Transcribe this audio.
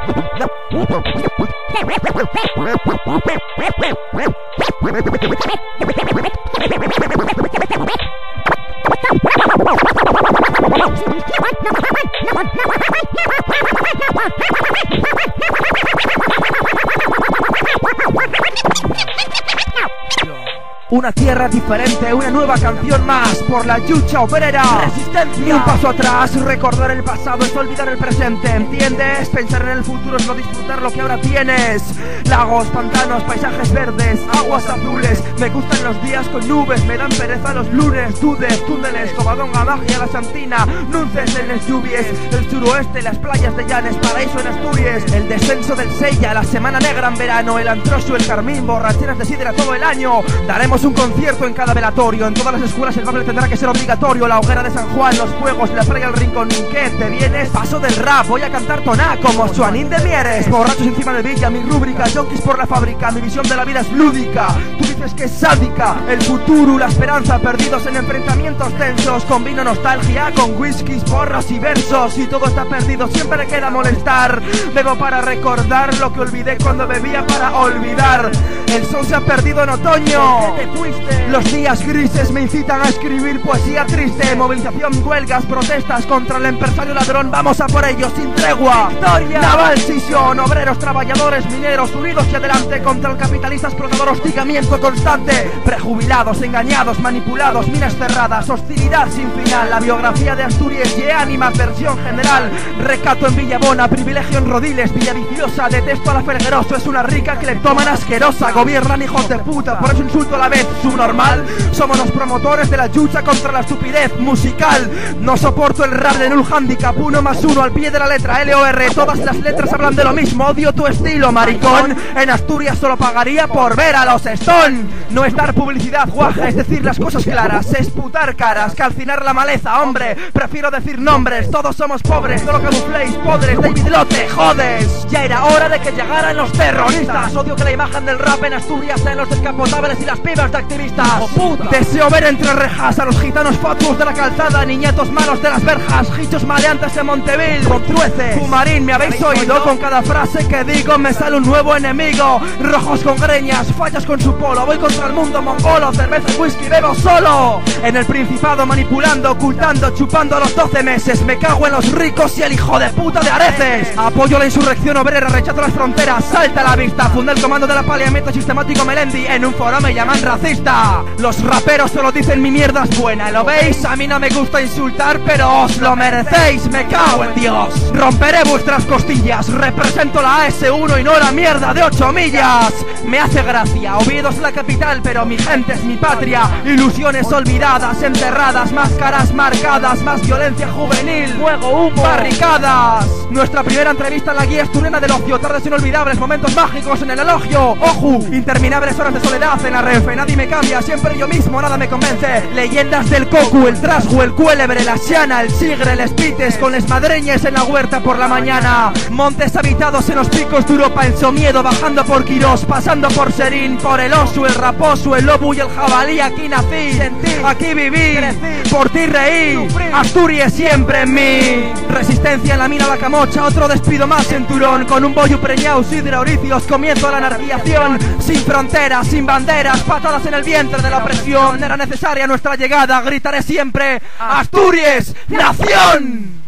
Number one, number one, number one, number one. Una tierra diferente, una nueva canción más por la lucha obrera. Resistencia. Ni un paso atrás, recordar el pasado es olvidar el presente. ¿Entiendes? Pensar en el futuro es no disfrutar lo que ahora tienes. Lagos, pantanos, paisajes verdes, aguas azules. Me gustan los días con nubes, me dan pereza los lunes. Dudes, túneles, Covadonga, Magia, la Santina, Nunces en las lluvias. El suroeste, las playas de Llanes, Paraíso en Asturias. El descenso del Sella, la Semana Negra en verano. El Antroso, el Carmín, borracheras de sidra todo el año. Daremos un concierto en cada velatorio. En todas las escuelas el baile tendrá que ser obligatorio. La hoguera de San Juan, los fuegos, la playa, el rincón. ¿Qué te vienes? Paso del rap, voy a cantar toná como Suanín de Mieres. Borrachos encima de Villa, mi rúbrica, junkies por la fábrica. Mi visión de la vida es lúdica. Tú dices que es sádica. El futuro, la esperanza, perdidos en enfrentamientos tensos. Combino nostalgia con whiskies, porros y versos. Y todo está perdido, siempre queda molestar. Bebo para recordar lo que olvidé cuando bebía para olvidar. El sol se ha perdido en otoño. Los días grises me incitan a escribir poesía triste. Movilización, huelgas, protestas contra el empresario ladrón. Vamos a por ellos sin tregua. Victoria. Naval Sisión, obreros, trabajadores, mineros Unidos y adelante contra el capitalista explotador Hostigamiento constante. Prejubilados, engañados, manipulados Minas cerradas, hostilidad sin final. La biografía de Asturias y ánima versión general. Recato en Villabona, privilegio en Rodiles. Villaviciosa, detesto a la Fergueroso. Es una rica cleptómana asquerosa. Gobiernan hijos de puta, por eso insulto a la vez subnormal. Somos los promotores de la lucha contra la estupidez musical. No soporto el rap de Null Handicap Uno más uno al pie de la letra L-O-R Todas las letras hablan de lo mismo. Odio tu estilo, maricón. En Asturias solo pagaría por ver a los Stone. No es dar publicidad guaja Es decir las cosas claras. Es putar caras Calcinar la maleza, hombre. Prefiero decir nombres. Todos somos pobres Solo camufléis podres. David Lote, jodes. Ya era hora de que llegaran los terroristas. Odio que la imagen del rap en Asturias Sean los descapotables y las de activistas. Deseo ver entre rejas a los gitanos fatuos de la calzada Niñatos malos de las verjas Hichos maleantes en Monteville Con trueces. Fumarín, ¿me habéis oído? Con cada frase que digo me sale un nuevo enemigo. Rojos con greñas, fallas con su polo Voy contra el mundo mongolo Cerveza y whisky, bebo solo. En el principado manipulando, ocultando Chupando a los 12 meses. Me cago en los ricos y el hijo de puta de Areces. Apoyo la insurrección obrera, rechazo las fronteras Salta a la vista, fundé el comando del apaleamiento sistemático Melendi. En un foro me llaman Los raperos solo dicen mi mierda es buena ¿Lo veis? A mí no me gusta insultar Pero os lo merecéis, me cago en Dios. Romperé vuestras costillas. Represento la AS1 y no la mierda de 8 millas. Me hace gracia. Oviedo es la capital pero mi gente es mi patria. Ilusiones olvidadas, enterradas Máscaras marcadas, más violencia juvenil Fuego, humo. Barricadas. Nuestra primera entrevista en la guía asturiana del ocio. Tardes inolvidables, momentos mágicos en el elogio. Ojo, interminables horas de soledad en la renfe Nadie me cambia, siempre yo mismo, nada me convence Leyendas del cocu, el trasgo, el cuélebre, la siana El sigre, el espites, con les madreñes en la huerta por la mañana Montes habitados en los picos de Europa En Somiedo, bajando por Quirós Pasando por Serín, por el oso, el raposo El lobo y el jabalí, aquí nací Sentí. Aquí viví, Crecí. por ti reí Sufrí. Asturias siempre en mí Resistencia en la mina la camocha Otro despido más en Turón Con un bollo preñado, sidra, oricios Comienzo la anarquización Sin fronteras, sin banderas En el vientre de la opresión. Era necesaria nuestra llegada. Gritaré siempre Asturias, nación